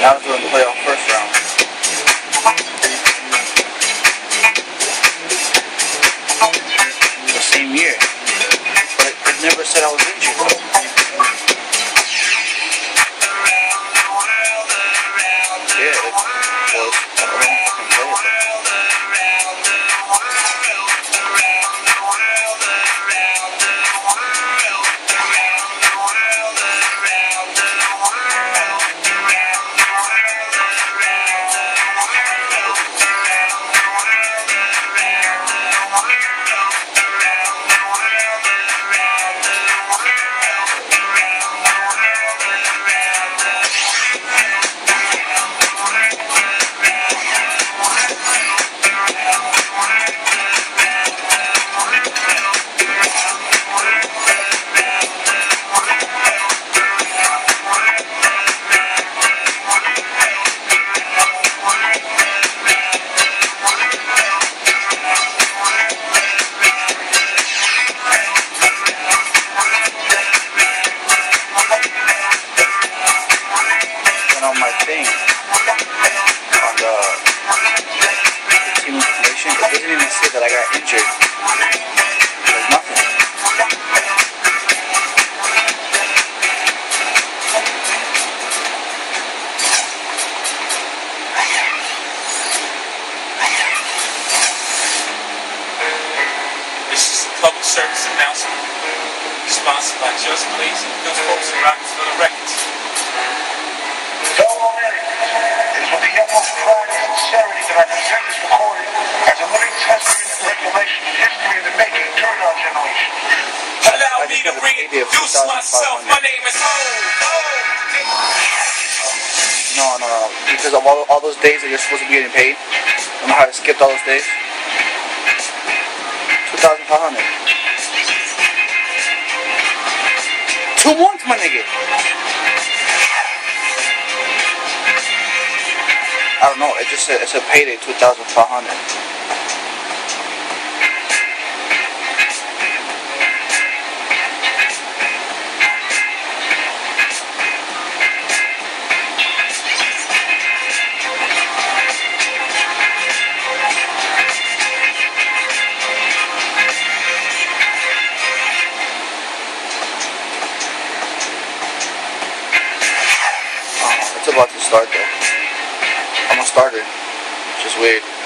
Now I'm doing the playoff first round. The same year. But it never said I was injured though. I. There's nothing. This is a public service announcement sponsored by Just Police and Just Folks and Rockefeller Records. Fellow Americans, it is with the utmost pride and sincerity that I present this testament and recollection of history in the making during our generation. Allow I me to got the payday of reintroduce myself. 2,500. My name is Ho. No, no, no. Because of all, all those days that you're supposed to be getting paid. Remember how I skipped all those days? 2,500. Two months, my nigga. I don't know. It just said it's a payday, 2,500. About to start though. I'm a starter. Just weird.